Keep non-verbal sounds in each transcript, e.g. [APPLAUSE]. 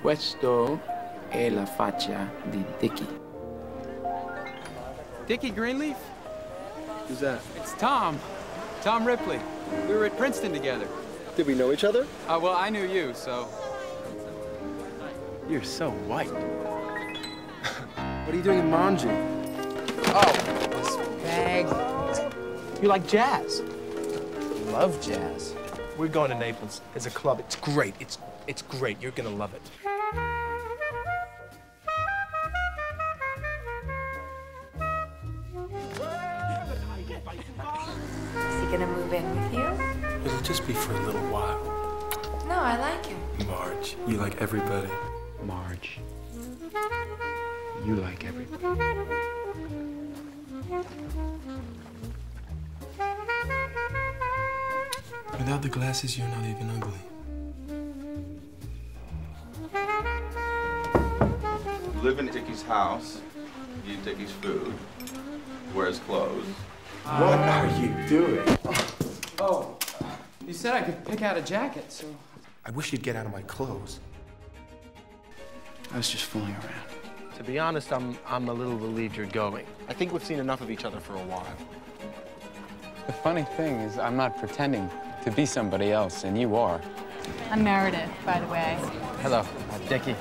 Questo è la faccia di Dickie. Dickie Greenleaf? Who's that? It's Tom. Tom Ripley. We were at Princeton together. Did we know each other? Uh, well, I knew you, so. You're so white. [LAUGHS] what are you doing in Mongi? Oh, this bag. You like jazz? Love jazz. We're going to Naples. It's a club. It's great. It's it's great. You're gonna love it. Is he gonna move in with you? It'll just be for a little while. No, I like him. Marge, you like everybody. Marge. You like everybody. Without the glasses, you're not even ugly. live in Dickie's house, eat Dickie's food, wear his clothes. What are you doing? Oh, you said I could pick out a jacket, so. I wish you'd get out of my clothes. I was just fooling around. To be honest, I'm I'm a little relieved you're going. I think we've seen enough of each other for a while. The funny thing is, I'm not pretending to be somebody else, and you are. I'm Meredith, by the way. Hello, uh, Dickie.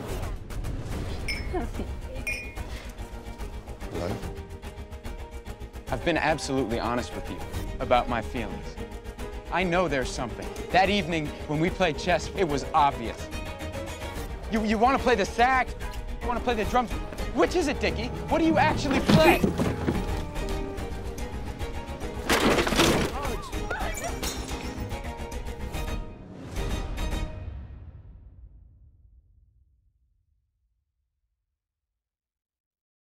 Hello? I've been absolutely honest with you about my feelings. I know there's something. That evening when we played chess, it was obvious. You, you want to play the sax? You want to play the drums? Which is it, Dickie? What do you actually play?